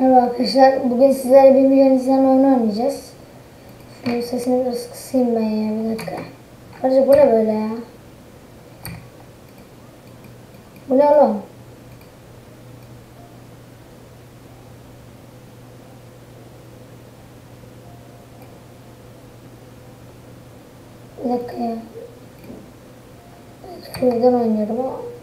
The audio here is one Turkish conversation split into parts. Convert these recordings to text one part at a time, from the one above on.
Merhaba arkadaşlar. Bugün sizlerle bir milyon izleyen oyunu oynayacağız. Şunun sesini biraz kısayım ben ya bir dakika. Ayrıca bu ne böyle ya? Bu ne oğlum? Bir dakika ya. Şuradan oynuyorum ama.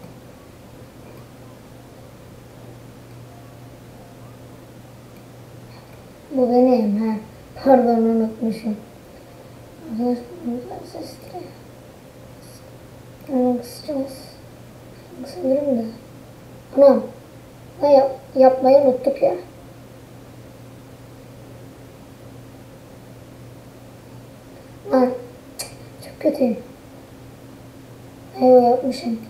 Bu benim ha. Pardon unutmuşum. Onu kısacağız. Kısabilirim de. Anam. Ne yap yapmayı unuttuk ya. Lan. Çok kötüyüm. Eyvah yapmışım.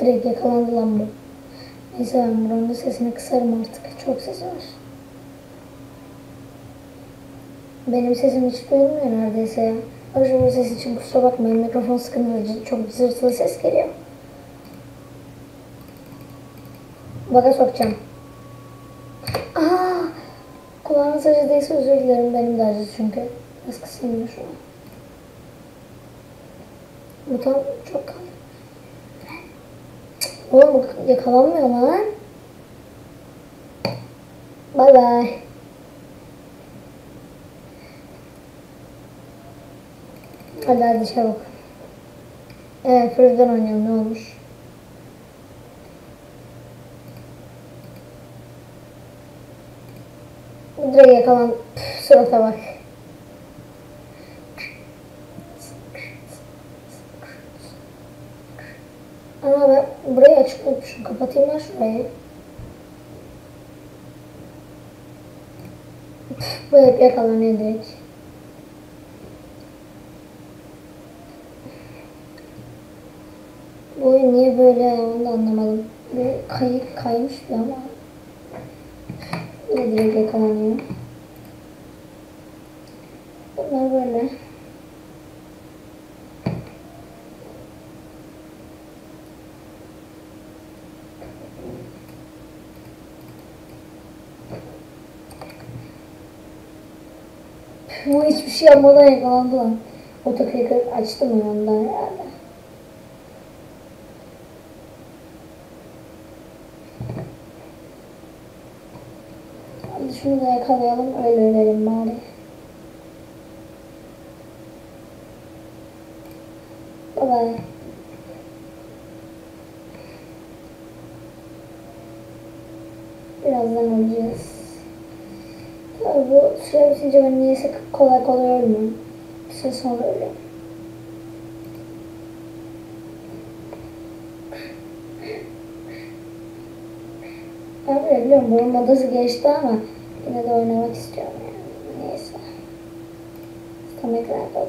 Direkt yakalandı lan bu. Neyse ben buranın sesini kısarım artık. Çok ses var. Benim sesim hiç duyulmuyor neredeyse ya. Ayrıca bu ses için kusura bakmayın. Mikrofon sıkıntılı. Çok zırtılı ses geliyor. Baga sokacağım. Aa, kulağınız acıdıysa özür dilerim. Benim de acıdı çünkü. Biraz kısayım şunu. Bu tam çok kalın. Oğlum yakalanmıyor lan. Bay bay. Hadi hadi çabuk. Evet Frozen oynuyorum ne olmuş? Direkt yakalan. Püf, surata bak. Ama ben burayı açık unutmuşum. Kapatayım ben şurayı. Bu hep yakalanıyor direkt. Bu oyun niye böyle onu da anlamadım. Bir kay, kaymış bir ama. Yine direkt yakalanıyor. Bunlar böyle. Bu hiçbir şey yapmadan yakalandı lan. Otokliker açtım ya ondan herhalde. Hadi şunu da yakalayalım öyle ölelim bari. Bye bye. Birazdan öleceğiz. Bu süre bitince ben niyeyse kolay kolay ölmüyorum. Bir süre sonra ölüyorum. Ben bile biliyorum bunun modası geçti ama yine de oynamak istiyorum yani. Neyse. Ekran yapalım.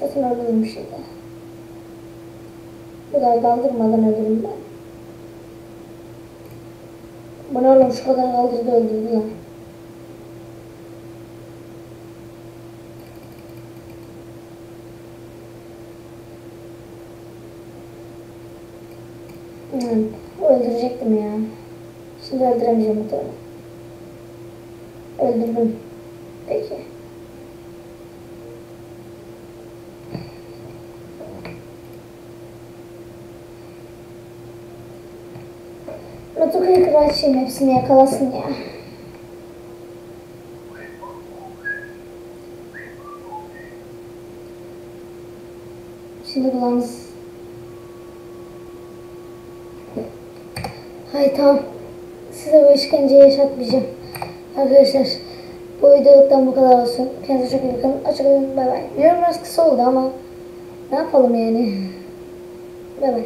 Satın ölürüm şimdi. Bu kadar kaldırmadan ölürüm ben. Bu ne oğlum şu kadar kaldırdı öldürdü Hı, öldürecektim ya. Şimdi öldüremeyeceğim muhtemelen. Öldürdüm. Peki. Motokayı kıraçayım hepsini yakalasın ya. Şimdi kulağımız Hay tamam. Size bu işkenceyi yaşatmayacağım. Arkadaşlar bu videodan bu kadar olsun. Kendinize çok iyi bakın. Açıklayın. Bay bay. Biliyorum biraz kısa oldu ama ne yapalım yani. Bay bay.